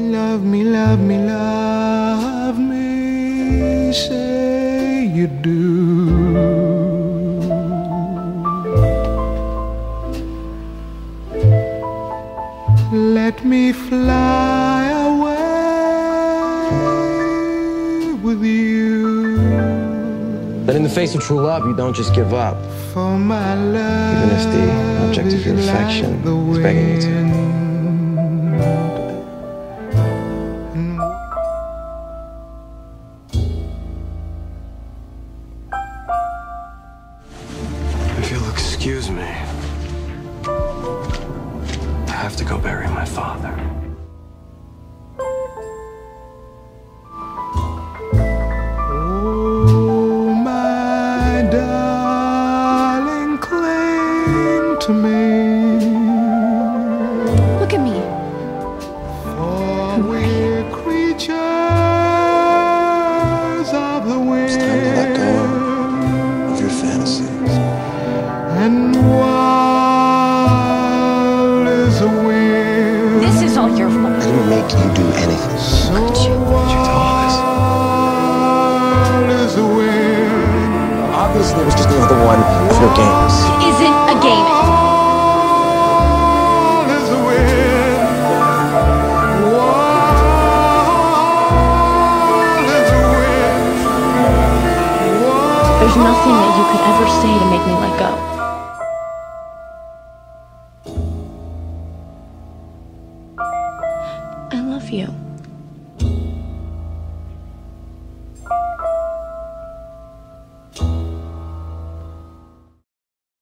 love me, love me, love me, say you do. Let me fly away with you. But in the face of true love, you don't just give up. For my love, Even if the object of your affection like is begging you to. Excuse me, I have to go bury my father. Oh, my darling, cling to me. Make you do anything. So Look at you. wild is the wind. Obviously, it was just another one of your games. It isn't a game. Wild is the wind. Wild is the wind. There's nothing that you could ever say to make me let go. You.